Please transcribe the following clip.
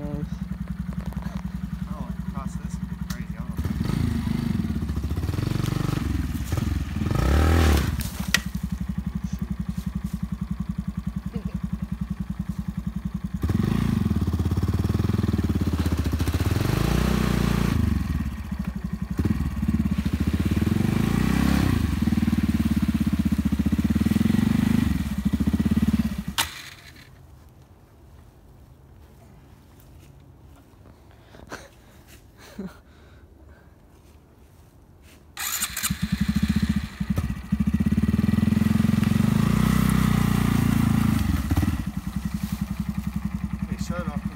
almost. kör då.